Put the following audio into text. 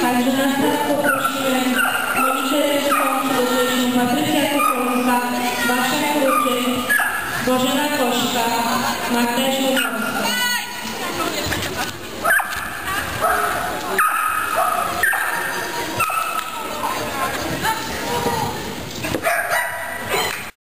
Także na start poprosimy Monikę Reszką, Rzeźną Patrycja Kokolska, Wasza Kruczyn, Bożena Koszka, Magdę Żółkowską.